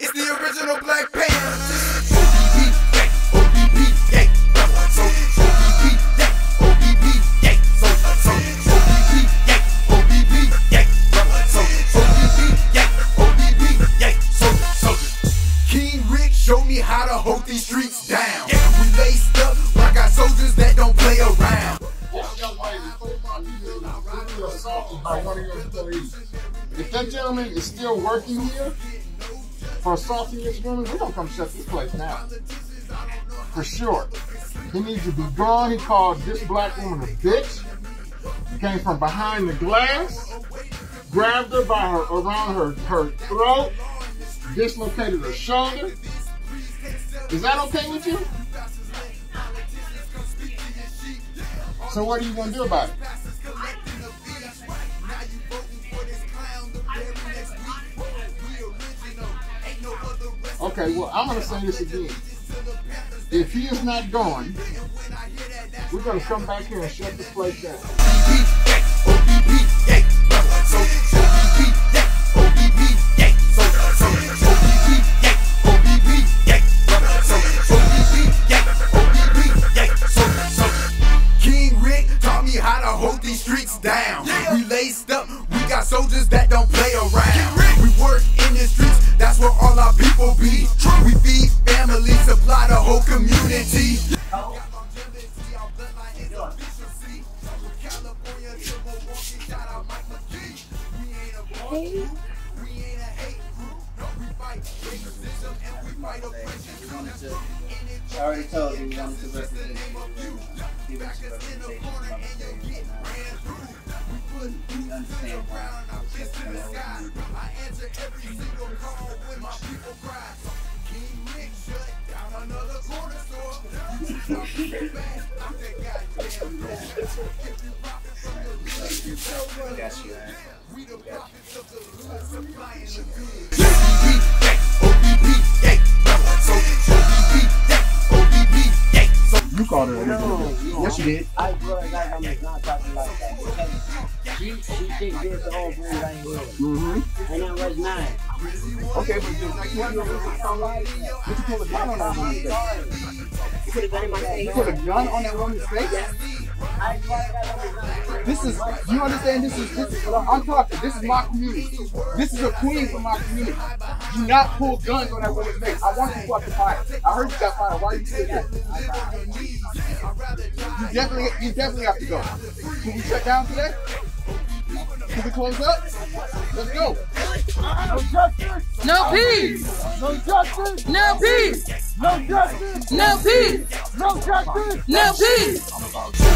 It's the original Black Panther. OBP, yay, OBP, yay, so, OBP, yay, OBP, yay, so, so, OBP, yay, OBP, yay, so, OBP, yay, OBP, yay, so, so. King Rick showed me how to hold these streets down. We laced up, I got soldiers that don't play around. If that gentleman is still working here for assaulting this woman, we're gonna come shut this place down. For sure. He needs to be gone. He called this black woman a bitch. He came from behind the glass, grabbed her by her around her, her throat, dislocated her shoulder. Is that okay with you? So what are you gonna do about it? Okay, well, I'm going to say this again. If he is not gone, we're going to come back here and shut this place down. King Rick taught me how to hold these streets down. We laced up, we got soldiers that don't play I already told you we wanted to represent you. Give us some representation from the stage right now. You understand why it's just gonna open you. Got you, man. You called her a. Yes, you did. I I'm not talking like that. She, she this the right here. Mm-hmm. And that was nine. Okay, but like you want to But you pulled a gun on that woman's face. You put a gun in my face. You put a gun on that woman's face? I swear to God, that was nine. This is, you understand, this is, this is, I'm talking, this is my community. This is a queen from my community. Do not pull guns on that woman's face. I want you to fucking fire. I heard you got fired. Why are you still there? You definitely, you definitely have to go. Can we shut down today? Can we close up? Let's go. No justice. No peace. No justice. No peace. No justice. No peace. No justice. No peace.